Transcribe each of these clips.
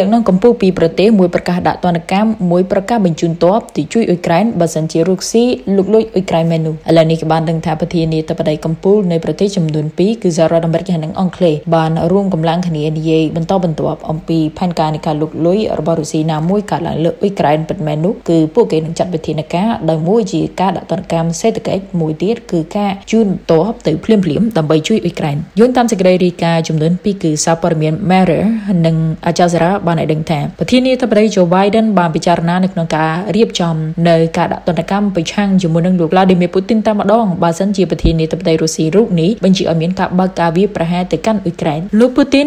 មេដឹកនាំកម្ពុជាពីប្រទេសមួយប្រកាសដាក់ទណ្ឌកម្មមួយប្រកាសបញ្ជូនទ័ពទៅជួយអ៊ុយក្រែនបើសិនជារុស្ស៊ីលុកលុយអ៊ុយក្រែនមែននោះឥឡូវនេះក៏បានដឹងថាប្រធានាធិបតីកម្ពុជានៃប្រទេសចំនួន2គឺសហរដ្ឋអាមេរិកហើយនិងអង់គ្លេសបានរួមកម្លាំងគ្នានិយាយបន្តបន្ទាប់អំពីផែនការនៃការលុកលុយរបស់រុស្ស៊ីណាមួយកើតឡើងលើអ៊ុយក្រែនពិតមែននោះគឺពួកគេនឹងចាត់វិធានការដោយមួយជាការដាក់ទណ្ឌកម្មសេដ្ឋកិច្ចមួយទៀតគឺការជូនទ័ពទៅភ្លាមៗដើម្បីជួយអ៊ុយក្រែនយោងតាមសេចក្តីរាយការណ៍ចំនួន2គឺសារព័ត៌មាន Mirror និង Al Jazeera បានឲ្យដឹងថាប្រធានាធិបតី Joe Biden បានពិចារណានៅក្នុងការរៀបចំនៅការដាក់ទណ្ឌកម្មប្រឆាំងជាមួយនឹងលោក Vladimir Putin តែម្ដងបើសិនជាប្រធានាធិបតីរុស្ស៊ីរូបនេះបញ្ជាឲ្យមានការបើកការវាយប្រហារទៅកាន់អ៊ុយក្រែនលោក Putin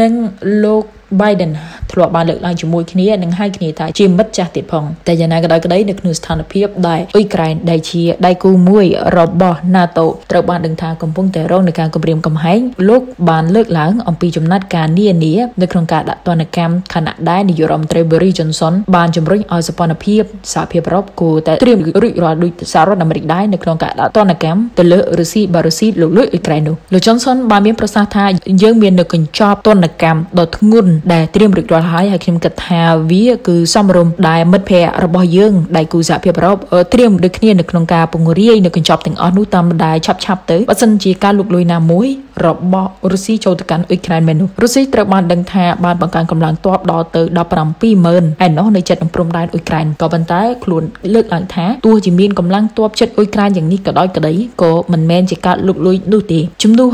និងលោក Biden ធ្លាប់បានលើកឡើងជាមួយគ្នានិងហៅគ្នាថាជាមិត្តចាស់ទៀតផងតែយ៉ាងណាក៏ដោយក្តីនៅក្នុងស្ថានភាពដែលអ៊ុយក្រែនដែលជាដៃគូមួយរបស់ NATO ត្រូវបានដឹងថាកំពុងតែរងនឹងការគំរាមកំហែងលោកបានលើកឡើងអំពីចំណាត់ការនានានៅក្នុងការដាក់ទណ្ឌកម្មខណៈដែលនាយករដ្ឋមន្ត្រី Boris Johnson បានជំរុញឲ្យសម្ព័ន្ធភាពសហភាពអឺរ៉ុបគួរតែត្រៀមរួចរាល់ដូចសហរដ្ឋអាមេរិកដែរនៅក្នុងការដាក់ទណ្ឌកម្មទៅលើរុស្ស៊ីបារុស្ស៊ីលោកលួចអ៊ុយក្រែននោះលោក Johnson បានមានប្រសាសន៍ថាយើងមាននៅកញ្ចប់ទណ្ឌកម្មដ៏ធ្ងន់ដែលត្រៀមរួចរាល់ហើយហើយខ្ញុំគិតថាវាគឺសមរម្យដែលមិត្តភ័ក្តិរបស់យើងដៃគូសហភាពអឺរ៉ុបត្រៀមដូចគ្នានៅក្នុងការពង្រាយនៅកញ្ចប់ទាំងអស់នោះតាមដែលឆាប់ឆាប់ទៅបើសិនជាការលុកលុយណាមួយរបស់រុស្ស៊ីចូលទៅកាន់អ៊ុយក្រែនមែននោះរុស្ស៊ីត្រូវបានដឹងថាបានបង្កើនកម្លាំងទ័ពដល់ទៅ170,000ឯណោះនៅជិតនឹងព្រំដែនអ៊ុយក្រែនក៏ប៉ុន្តែខ្លួនលើកឡើងថាទោះជាមានកម្លាំងទ័ពជិតអ៊ុយក្រែនយ៉ាងនេះក៏ដោយក្តីក៏មិនមែនជាការលុកលុយនោះទេជំនួស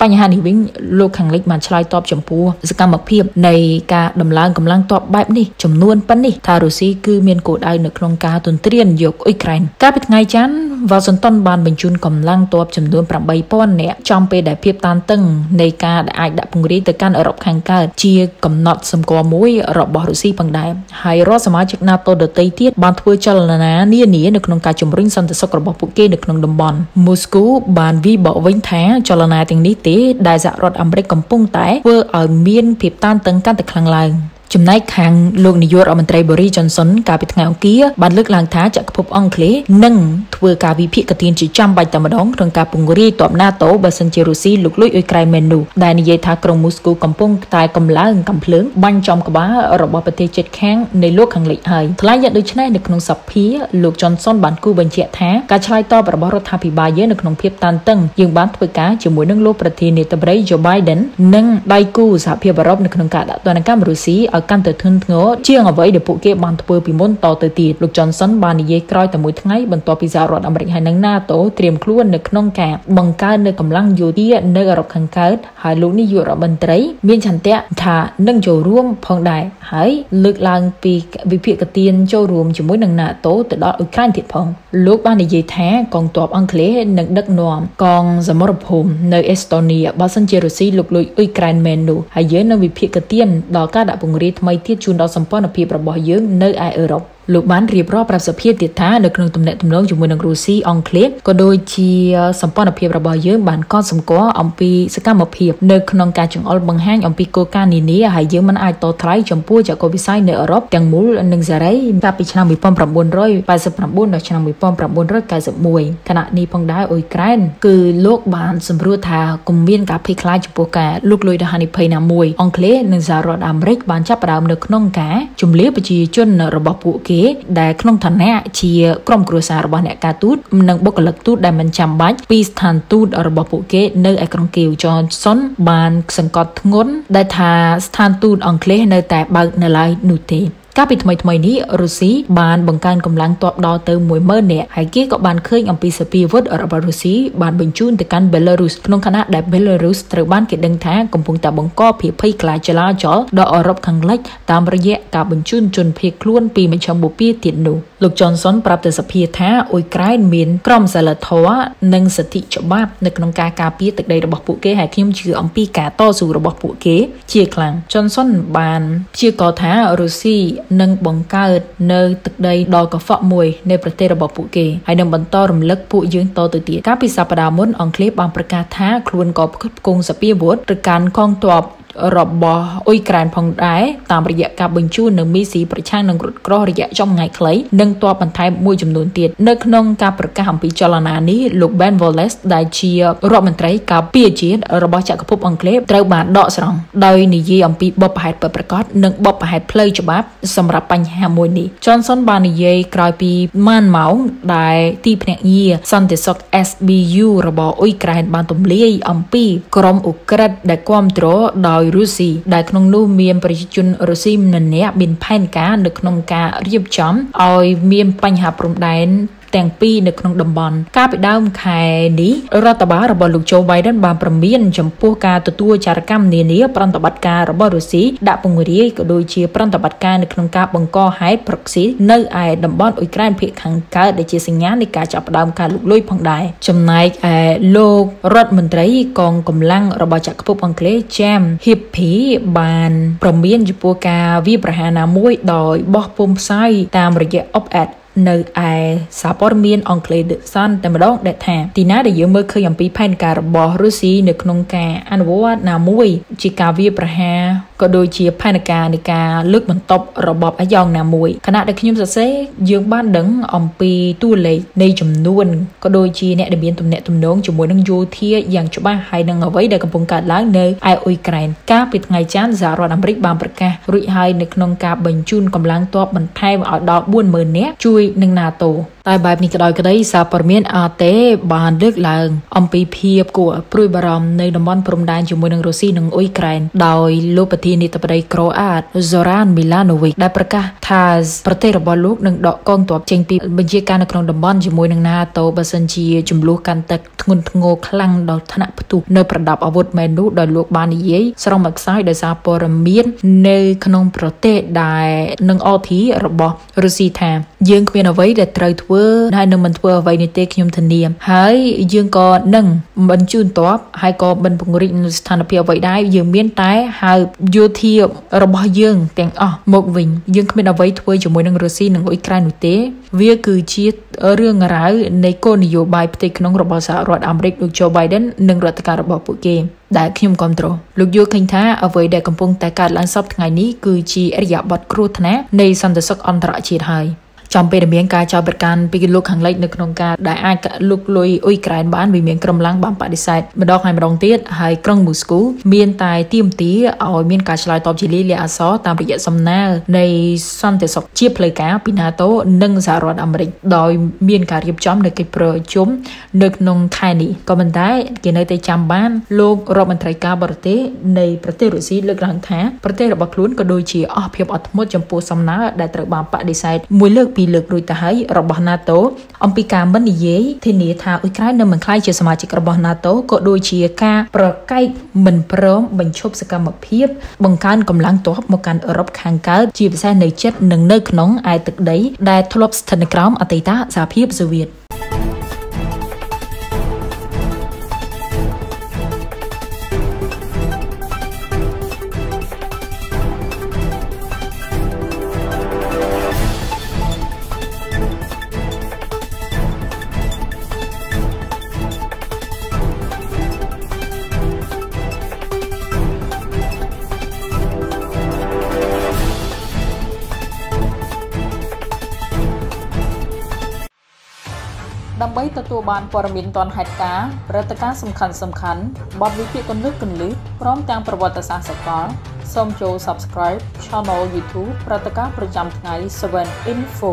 បញ្ហានេះវិញលោកខាងលិចបានឆ្លើយតបចំពោះសកម្មភាពនៃការដំឡើងកម្លាំងទ័ពបែបនេះចំនួនប៉ុណ្នេះថារុស្ស៊ីគឺមានគោលដៅនៅក្នុងការទន្ទ្រានយកអ៊ុយក្រែនកាលពីថ្ងៃច័ន្ទវ៉ាស៊ីនតោនបានបញ្ជូនកម្លាំងទ័ពចំនួន8000នាក់ចំពេលដែលភាពតានតឹងនៃការដែលអាចដាក់ពង្រាយទៅកាន់អឺរ៉ុបខាងកើតជាកំណត់សម្គាល់មួយរបស់រុស្ស៊ីផងដែរហើយរាល់សមាជិក NATO ដទៃទៀតបានធ្វើចលនានានានៅក្នុងការជំរុញសន្តិសុខរបស់ពួកគេនៅក្នុងតំបន់មូស្គូបានវិបកវិញថាចលនាទាំងនេះទេដែលសហរដ្ឋអាមេរិកកំពុងតែធ្វើឲ្យមានភាពតានតឹងកាន់តែខ្លាំងឡើង ចំណែកខាងលោកនាយករដ្ឋមន្ត្រីបូរីចុនសុនកាលពីថ្ងៃអង្គារបានលើកឡើងថាចក្រភពអង់គ្លេសនឹងធ្វើការវិភាគកទានជាចាំបាច់តែម្ដងក្នុងការពង្រាយទ័ព NATO បើសិនជារុស្ស៊ីលុកលុយអ៊ុយក្រែនមែននោះដែលនិយាយថាក្រុងមូស្គូកំពុងតែកំឡើងកំភ្លើងបាញ់ចំក្បាលរបស់ប្រទេសជិតខាងនៃលោកខាងលិចហើយថ្លែងយ៉ាងដូចនេះនៅក្នុងសភាលោកចុនសុនបានគូបញ្ជាក់ថាការឆ្លើយតបរបស់រដ្ឋាភិបាលយើងនៅក្នុងភាពតានតឹងយើងបានធ្វើការជាមួយនឹងលោកប្រធានាធិបតី Joe Biden និងដៃគូសហភាពអឺរ៉ុបនៅក្នុងការដាក់ទណ្ឌកម្មរុស្ស៊ីឲ្យកាន់តែធ្ងន់ធ្ងរជាងអ្វីដែលពួកគេបានធ្វើពីមុនតទៅទៀតលោក Johnson បាននិយាយក្រោយតែមួយថ្ងៃបន្ទាប់ពីសហរដ្ឋអាមេរិកហើយនិង NATO ត្រៀមខ្លួននៅក្នុងការបង្កើននៅកម្លាំងយោធានៅអឺរ៉ុបខាងកើតហើយលោកនាយករដ្ឋមន្ត្រី មានឆន្ទៈថានឹងចូលរួមផងដែរហើយលើកឡើងពីវិភាគទានចូលរួមជាមួយនឹង NATO ទៅដល់អ៊ុយក្រែនទៀតផងលោកបាននិយាយថាកងទ័ពអង់គ្លេសនឹងដឹកនាំកងសមរភូមិនៅអេស្តូនីបើសិនជារុស្ស៊ីលុកលុយអ៊ុយក្រែនមែននោះហើយយើងនឹងវិភាគទានដល់ការដាក់ពង្រាយថ្មីទៀតជូនដល់សម្ព័ន្ធភាពរបស់យើងនៅឯអឺរ៉ុប លោកបានរៀបរាប់ប្រាប់សភាទៀតថានៅក្នុងទំនាក់ទំនងជាមួយនឹងរុស្ស៊ីអង់គ្លេសក៏ដូចជាសម្ព័ន្ធភាពរបស់យើងបានកត់សម្គាល់អំពីសកម្មភាពនៅក្នុងការចង្អុលបង្ហាញអំពីគោលការណ៍នានាហើយយើងមិនអាចតថ្លៃចំពោះចក្រវិស័យនៅអឺរ៉ុបទាំងមូលនិងសេរីកាលពីឆ្នាំ1989ដល់ឆ្នាំ1991ខណៈនេះផងដែរអ៊ុយក្រែនគឺលោកបានសម្រួលថាគំមានការភ័យខ្លាចចំពោះការលុកលុយដល់ហានិភ័យណាមួយអង់គ្លេសនិងសហរដ្ឋអាមេរិកបានចាប់ផ្ដើមនៅក្នុងការជំលាប្រជាជនរបស់ពួកគេដែលក្នុងឋានៈជាក្រុមគ្រួសាររបស់អ្នកការទូតនិងបុគ្គលិកទូតដែលមិនចាំបាច់ពីស្ថានទូតរបស់ពួកគេនៅឯក្រុងគីវចនសុនបានសង្កត់ធ្ងន់ដែលថាស្ថានទូតអង់គ្លេសនៅតែបើកនៅឡើយនោះទេ កាលពីថ្មីថ្មីនេះរុស្ស៊ីបានបង្កើនកម្លាំងទ័ពដល់ទៅ10000នាក់ហើយគេក៏បានឃើញអំពីសពាវុធរបស់រុស្ស៊ីបានបញ្ជូនទៅកាន់បេឡារុសក្នុងខណៈដែលបេឡារុសត្រូវបានគេដឹងថាកំពុងតែបង្កភាពភ័យខ្លាចចលាចលដល់អឺរ៉ុបខាងលិចតាមរយៈការបញ្ជូនជនភៀសខ្លួនពីមជ្ឈមបូព៌ាទៀតនោះលោកចនសុនប្រាប់ទៅសភាថាអ៊ុយក្រែនមានក្រមសីលធម៌និងសិទ្ធិច្បាប់នៅក្នុងការការពារទឹកដីរបស់ពួកគេហើយខ្ញុំជឿអំពីការតស៊ូរបស់ពួកគេ ជាខ្លាំងចនសុនបានព្យាករថារុស្ស៊ីនឹងបង្កើតនៅទឹកដីដ៏កខ្វក់មួយនៃប្រទេសរបស់ពួកគេហើយនឹងបន្តរំលឹកពួកយើងតទៅទៀតកាលពីសប្តាហ៍មុនអង់គ្លេសបានប្រកាសថាខ្លួនក៏ផ្គត់ផ្គង់សពាវុធទៅកាន់កងទ័ព របស់អ៊ុយក្រែនផងដែរតាមរយៈការបញ្ជូននៅមីស៊ីប្រឆាំងនឹងរថក្រោះរយៈចំថ្ងៃខ្លីនិងតបបន្ថែមមួយចំនួនទៀតនៅក្នុងការប្រកាសអំពីចលនានេះលោក Ben Wallace ដែលជារដ្ឋមន្ត្រីការពារជាតិរបស់ចក្រភពអង់គ្លេសត្រូវបានដកស្រង់ដោយនិយាយអំពីបបផហេតុពិតប្រាកដនិងបបផហេតុផ្លូវច្បាប់សម្រាប់បញ្ហាមួយនេះ Johnson បាននិយាយក្រោយពីម៉ានម៉ោងដែលទីភ្នាក់ងារសន្តិសុខ SBU របស់អ៊ុយក្រែនបានទម្លាយអំពីក្រុមអ៊ុក្រិតដែលគ្រប់គ្រងដោយរុស្ស៊ីដែលក្នុងនោះមានប្រជាជនរុស្ស៊ីម្នាក់មានផែនការនៅក្នុងការរៀបចំឲ្យមានបញ្ហាព្រំដែន ទាំងពីរនៅក្នុងតំបន់កាលពីដើមខែនេះរដ្ឋបាលរបស់លោក Joe Biden បានប្រមានចំពោះការទទួលចារកម្មនានាប្រតិបត្តិការរបស់រុស្ស៊ីដាក់ពង្រាយក៏ដូចជាប្រតិបត្តិការនៅក្នុងការបង្កហេតុ proxy នៅឯតំបន់អ៊ុយក្រែនភាគខាងកើតដែលជាសញ្ញានៃការចាប់ផ្ដើមការលុកលុយផងដែរចំណែកឯលោករដ្ឋមន្ត្រីកងកម្លាំងរបស់ចក្រភពអង់គ្លេស James Heappey បានប្រមានចំពោះការវាប្រហារណាមួយដោយបោះពុំផ្សាយតាមរយៈ op-ed នៅឯសារព័ត៌មានអង់គ្លេស The Sun តែម្ដងដែលថាទីណាដែលយើងមើលឃើញអំពីផែនការរបស់រុស្ស៊ីនៅក្នុងការអនុវត្តណាមួយជាការវាប្រហារក៏ដូចជាផែនការនៃការលើកបន្ទប់របបអាយ៉ងណាមួយខណៈដែលខ្ញុំសរសេរយើងបានដឹងអំពីតួលេខនៃចំនួនក៏ដូចជាអ្នកដែលមានទំនាក់ទំនងជាមួយនឹងយោធាយ៉ាងច្បាស់ហើយនឹងអ្វីដែលកំពុងកើតឡើងនៅឯអ៊ុយក្រែនកាលពីថ្ងៃច័ន្ទសហរដ្ឋអាមេរិកបានប្រកាសរួចហើយនៅក្នុងការបញ្ជូនកម្លាំងទ័ពបន្ថែមឲ្យដល់40000នាក់ជួយនឹង NATO តែបែបនេះក៏ដោយក្តីសារព័ត៌មានអាតេបានលើកឡើង អំពីភាពគួរព្រួយបារម្ភនៅតំបន់ព្រំដែនជាមួយនឹងរុស្ស៊ីនិងអ៊ុយក្រែនដោយលោកប្រធានាធិបតីក្រូអាត Zoran Milanovic ដែលប្រកាសថាប្រទេសរបស់លោកនឹងដកកងទ័ពចេញពីបញ្ជាការនៅក្នុងតំបន់ជាមួយនឹង NATO បើសិនជាចំនួនកាន់តែ ធ្ងន់ធ្ងរខ្លាំងដល់ថ្នាក់ផ្ទុះនៅប្រដាប់អាវុធមែននោះដោយលោកបាននិយាយស្រង់មកខ្សោយដោយសារព័ត៌មាននៅក្នុងប្រទេសដែលនឹងអធិរបស់រុស្ស៊ីថាយើងគ្មានអ្វីដែលត្រូវធ្វើហើយនឹងមិនធ្វើអ្វីនេះទេខ្ញុំធានាហើយយើងក៏នឹងបញ្ជូនតបហើយក៏មិនពង្រីកនៅស្ថានភាពអ្វីដែរយើងមានតែហៅយោធារបស់យើងទាំងអស់មកវិញយើងគ្មានអ្វីធ្វើជាមួយនឹងរុស្ស៊ីនិងអ៊ុយក្រែននោះទេ វាគឺជារឿងរ៉ាវនៃគោលនយោបាយផ្ទៃក្នុងរបស់សហរដ្ឋអាមេរិកលោក Joe Biden និងរដ្ឋការរបស់ពួកគេដែលខ្ញុំគ្រប់គ្រងលោកយល់ឃើញថាអ្វីដែលកំពុងតែកើតឡើងសពថ្ងៃនេះគឺជាអរិយាប័ត្រគ្រោះថ្នាក់នៃសន្តិសុខអន្តរជាតិហើយ ចំពេលដែលមានការចោទប្រកាន់ពីលោកខាងលិចនៅក្នុងការដែលអាចលុកលុយអ៊ុយក្រែនបានវាមានក្រុមឡើងបានបដិសេធម្ដងហើយម្ដងទៀតហើយក្រុងមូស្គូមានតែទៀមទាឲ្យមានការឆ្លើយតបជាលាយលក្ខអសរតាមរយៈសំណើនៃសន្តិសុខជាផ្លូវការពី NATO និងសហរដ្ឋអាមេរិកដោយមានការរៀបចំនៅកិច្ចប្រជុំនៅក្នុងខែនេះក៏ប៉ុន្តែគេនៅតែចាំបានលោករដ្ឋមន្ត្រីការបរទេសនៃប្រទេសរុស្ស៊ីលើកឡើងថាប្រទេសរបស់ខ្លួនក៏ដូចជាអស់ភាពអត់ធ្មត់ចំពោះសំណើដែលត្រូវបានបដិសេធមួយលើកពីលើករួចទៅហើយរបស់ NATO អំពីការមិននិយាយធានាថាអ៊ុយក្រែននឹងមិនក្លាយជាសមាជិករបស់ NATO ក៏ដូចជាការប្រកែកមិនព្រមបញ្ឈប់សកម្មភាព បង្កើនកម្លាំងទ័ពមកកាន់អឺរ៉ុបខាងកើតជាពិសេសនៅជិតនិងនៅក្នុងឯទឹកដីដែលធ្លាប់ស្ថិតនៅក្រោមអតីតសហភាពសូវៀត ដើម្បីទទួលបានព័ត៌មានទាន់ហេតុការណ៍ព្រឹត្តិការណ៍សំខាន់សំខាន់បទវិភាគគន្លឹះគន្លឹះព្រមទាំងប្រវត្តិសាស្ត្រសកលសូមចូល Subscribe Channel YouTube ព្រឹត្តិការណ៍ប្រចាំថ្ងៃ7 Info